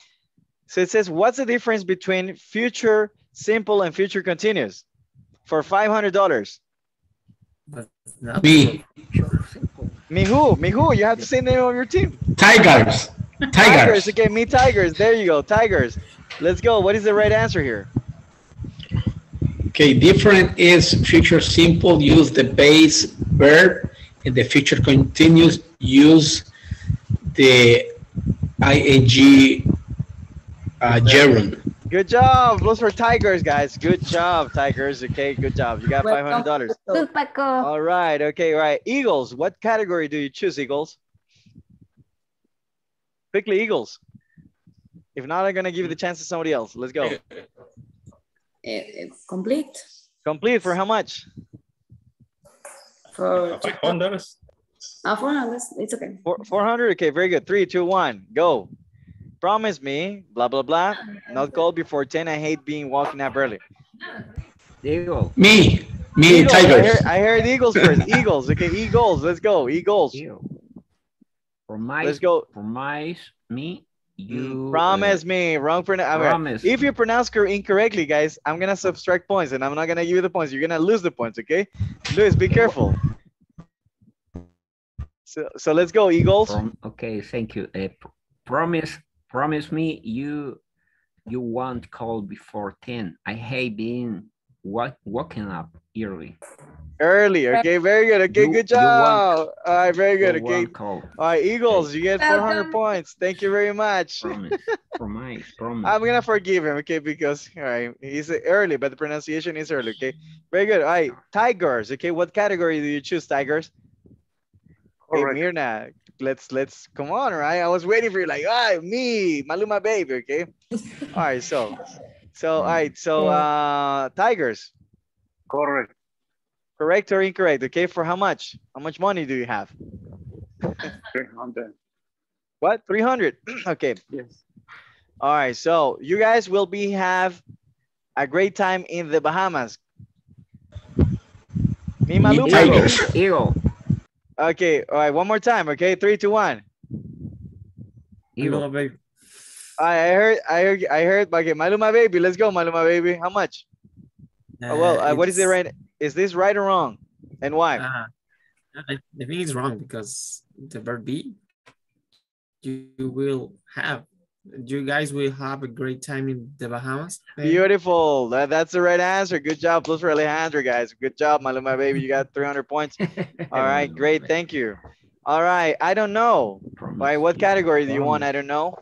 So it says, what's the difference between future simple and future continuous? For $500. But not Me. Me who? Me who? You have to say the name of your team. Tigers. Tigers. Okay, me Tigers. There you go, Tigers. Let's go. What is the right answer here? Okay, different is future simple, use the base verb, and the future continuous, use the ing uh, gerund. Good job. Those were Tigers, guys. Good job, Tigers. Okay, good job. You got $500. *laughs* All right. Okay, right. Eagles. What category do you choose, Eagles? Quickly, Eagles. If not, I'm gonna give you the chance to somebody else. Let's go. Eh, eh, complete Complete for how much? for Five hundred. uh, 400. It's okay. Four, 400? Okay, very good. Three, two, one, go. Promise me, blah, blah, blah. Not called before 10. I hate being walking up early. There you go. Me, me, Eagles, I heard, I heard Eagles first. Eagles. Okay, Eagles. Let's go. Eagles. You. Promise. Let's go. Promise me. You. Promise me. Wrong pronoun. I mean, Promise. If you pronounce cor- incorrectly, guys, I'm gonna subtract points and I'm not gonna give you the points. You're gonna lose the points, okay? Luis, be careful. So, so let's go, Eagles. Prom- okay, thank you. Uh, promise, promise me you you won't call before 10. I hate being wa- waking up early. Early. Okay, very good. Okay, You- good job. All right, very good. Okay. won, Cole. All right, Eagles, you get 400 Welcome. points. Thank you very much. Promise. *laughs* Promise. Promise. I'm gonna forgive him, okay, because all right, he's early, but the pronunciation is early, okay. Very good. All right, tigers. Okay, what category do you choose, tigers? Okay, Correct. Mirna, let's let's come on, right? I was waiting for you, like, ah, me, Maluma baby, okay. All right, so, so all right, so uh, tigers, Correct. correct or incorrect? Okay, for how much? How much money do you have? 300. *laughs* What? 300. *clears throat* okay. Yes. All right, so you guys will be have a great time in the Bahamas. Me, Maluma. Tigers. Eagle. Okay, all right, one more time. Okay, three, two, one. Eagle. Maluma baby. All right, I heard, I heard, I heard. Okay, Maluma baby, let's go, Maluma baby. How much? Oh, well, uh, what is it right? Is this right or wrong? And why? Uh, I, I think it's wrong because the verb be, you, you will have, you guys will have a great time in the Bahamas. Beautiful. That, that's the right answer. Good job, plus for Alejandro, guys. Good job, Maluma baby. You got *laughs* 300 points. All right, great. Thank you. All right, I don't know. All right, what category do you want? I don't know.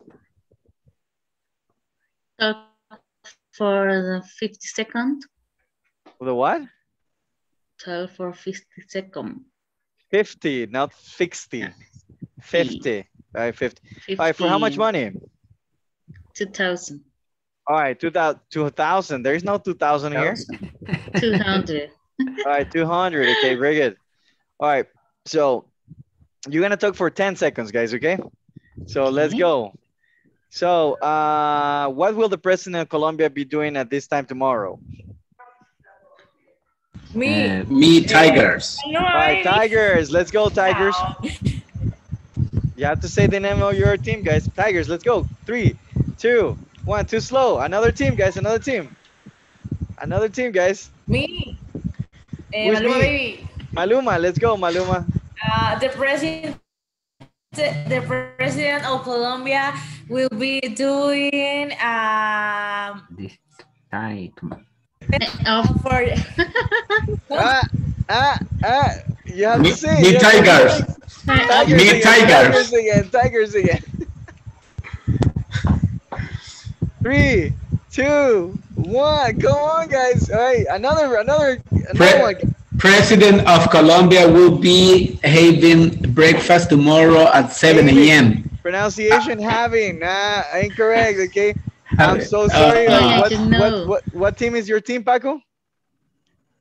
Talk for the 50 second. The what? Talk for 50 second. 50, not 60. 50. All right, 50. All right, for how much money? 2000. All right, 2000. 2000. There is no 2000 here. *laughs* 200. All right, 200. Okay, very good. All right, so you're going to talk for 10 seconds, guys, okay? So let's go. So, uh, what will the president of Colombia be doing at this time tomorrow? Me. Uh, Me Tigers. I know All right. Tigers. Let's go, Tigers. You have to say the name of your team, guys. Tigers, let's go. Three, two, one. Too slow. Another team, guys. Another team. Another team, guys. Me. Eh, Maluma me? baby. Maluma, let's go, Maluma. Uh, the president, the president of Colombia will be doing um this time. Oh, for *laughs* Ah, ah, ah. You have Me, to say. me you Tigers. Tigers Me Tigers. Tigers again. Tigers again. Three, two, one. Go on, guys. All right, another, another, another Pre- one. President of Colombia will be having breakfast tomorrow at 7 a.m. Pronunciation having. Nah, incorrect. Okay. I'm so sorry. Uh, like, uh, what, what, what, what team is your team, Paco?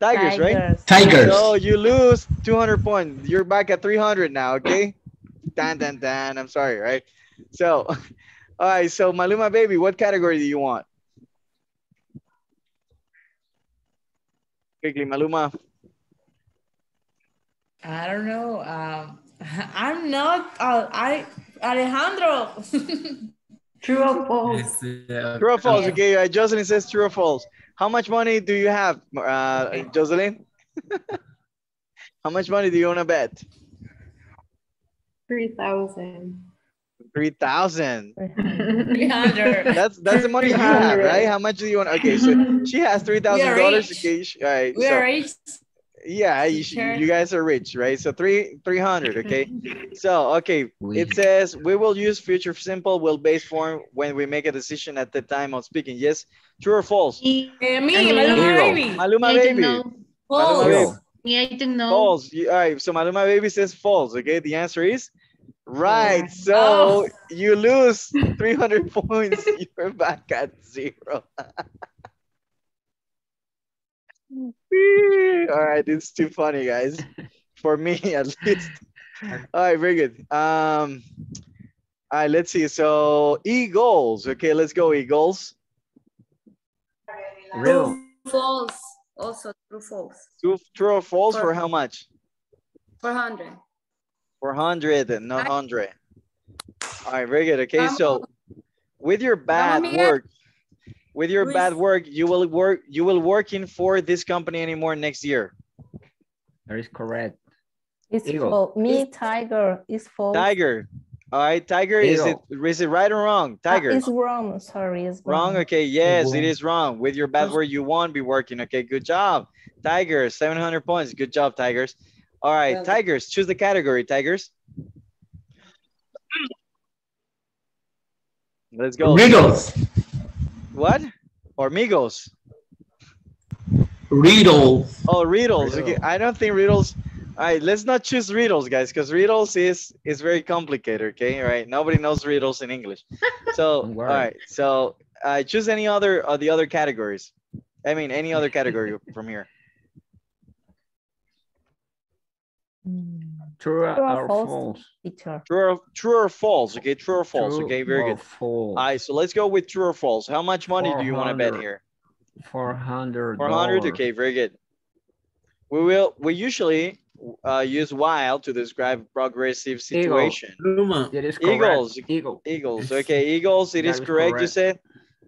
Tigers, right? Tigers. So you lose 200 points. You're back at 300 now, okay? Dan, dan, dan. I'm sorry, right? So, *laughs* all right. So Maluma, baby, what category do you want? Quickly, Maluma. I don't know. Um, *laughs* I'm not. Uh, I Alejandro. *laughs* True or false? It's, uh, True or false? Okay, uh, Jocelyn says true or false. How much money do you have, uh, Jocelyn? *laughs* How much money do you want to bet? 3,000. 3,000. That's that's the money you have, right? How much do you want? Okay, so she has three thousand dollars. rich. Okay, sh- all right. We so- are rich. Yeah, you, Sure. you guys are rich, right? So three three hundred, okay. *laughs* So okay, it says we will use future simple will base form when we make a decision at the time of speaking. Yes, true or false? Me, Eh, me, Maluma. Maluma baby. Maluma I don't baby. know. Maluma False. baby. Me, I don't know. False. All right. So Maluma baby says false. Okay, the answer is right. Yeah. So Oh. you lose three hundred *laughs* points. You're back at zero. *laughs* All right, it's too funny, guys. For me, *laughs* at least. All right, very good. Um, all right, let's see. So Eagles. Okay, let's go Eagles. Real. False. Also true false. True, true or false for For- how much? 400. For hundred, not hundred. All right, very good. Okay, Um, so with your bad work, with your bad work, you will work. You will working for this company anymore next year. That is correct. It's Eagle. false. Me, tiger, is for Tiger. All right, Tiger, is it Eagle. is it right or wrong? Ah, Tiger. it's wrong. Sorry, it's Wrong. wrong. Okay. Yes, it is wrong. With your bad word, you won't be working. Okay. Good job, Tigers. Seven hundred points. Good job, Tigers. All right, Well- Tigers. Choose the category, Tigers. Let's go. Riddles. What? Or Migos? Riddles. Oh, riddles. Okay. I don't think riddles. All right, let's not choose riddles, guys, because riddles is is very complicated. Okay, all right. Nobody knows riddles in English. So, *laughs* Don't all worry. right. So, uh, choose any other of the other categories. I mean, any other category from here. True True or or false? false? Teacher. True or true or false? Okay, true or false? True okay, very good. False. All right, so let's go with true or false. How much money do you want to bet here? Four hundred. 400. Okay, very good. We will. We usually uh, use while to describe progressive situation. Maluma. It is correct. Eagles. Eagle. Eagles. Okay, Eagles. it is is correct. You said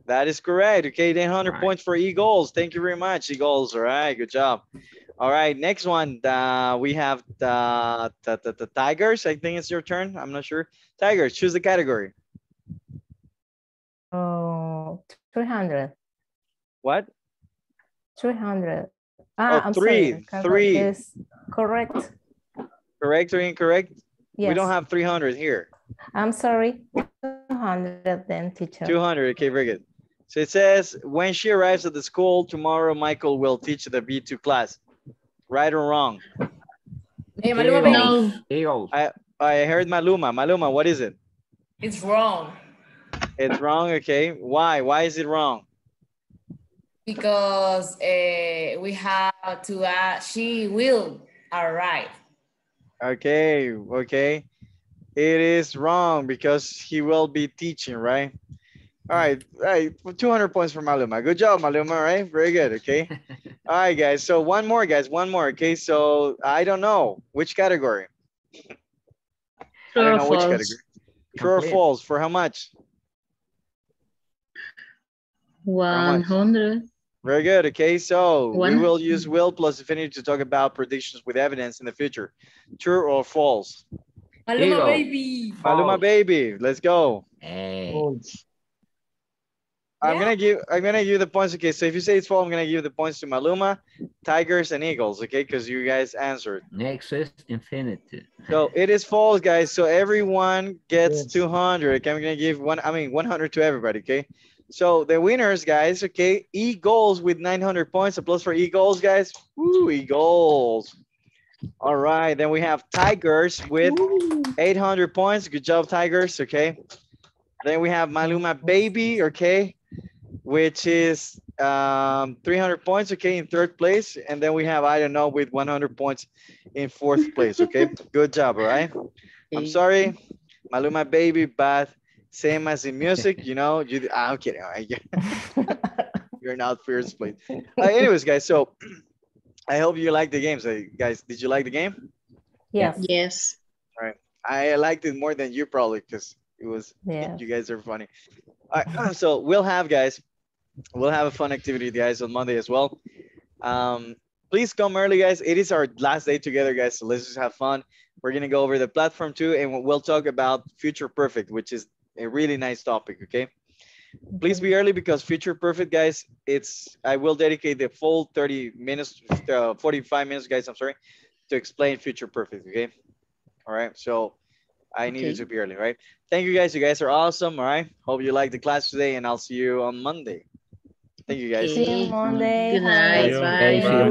that is correct. Okay, then 100 Right. points for Eagles. Thank you very much, Eagles. All right, good job. All right, next one. Uh, we have the, the, the, the Tigers. I think it's your turn. I'm not sure. Tigers. Choose the category. Oh, 300. What? 300. Ah, Oh, I'm three, sorry. Cargo three. is correct. Correct or incorrect? Yes. We don't have 300 here. I'm sorry. 200 then, teacher. 200. Okay, very good. So it says when she arrives at the school tomorrow, Michael will teach the B2 class. Right or wrong? Hey, Maluma, baby. No. Eagles. I I heard Maluma. Maluma, what is it? It's wrong It's wrong. Okay. Why? Why is it wrong? because uh, we have to add, she will arrive. Okay. Okay. It is wrong because he will be teaching, right? All right. All right. 200 points for Maluma. Good job, Maluma. All right. Very good. Okay. *laughs* All right, guys. So one more, guys. One more. Okay. So I don't know which category. I True don't or know which false? category. True or false? For how much? 100. Very good. Okay, so we will use will plus infinity to talk about predictions with evidence in the future. True or false? Maluma, Eagle. baby. Maluma baby, let's go. Hey. I'm Yeah. gonna give I'm gonna give the points. Okay, so if you say it's false, I'm gonna give the points to Maluma, Tigers, and Eagles. Okay, because you guys answered. Next is infinity. So it is false, guys. So everyone gets Yes. 200. Okay, I'm gonna give one. I mean 100 to everybody. Okay. So the winners, guys. Okay, Eagles with 900 points. A plus for Eagles, guys. Woo, Eagles. All right, then we have Tigers with 800 points. Good job, Tigers. Okay. Then we have Maluma Baby. Okay, which is um 300 points. Okay, in third place, and then we have I don't know with 100 points in fourth place. Okay, *laughs* good job. All right. I'm sorry, Maluma Baby, but same as in music, you know. You, ah, I'm kidding. All right. *laughs* You're not first place. Uh, anyways, guys. So I hope you like the game. So, guys, did you like the game? Yes. Yes. I liked it more than you probably because it was Yeah. you guys are funny. All right, *clears throat* so we'll have guys, we'll have a fun activity, guys, on Monday as well. Um, please come early, guys. It is our last day together, guys. So let's just have fun. We're gonna go over the platform too, and we'll talk about Future Perfect, which is a really nice topic. Okay. Please be early because Future Perfect, guys. It's I will dedicate the full 30 minutes, uh, 45 minutes, guys. I'm sorry, to explain Future Perfect. Okay. All right. So I need you to be early, right? Thank you guys. You guys are awesome. All right. Hope you like the class today, and I'll see you on Monday. Thank you guys. See you Monday. Good night. Have a Bye.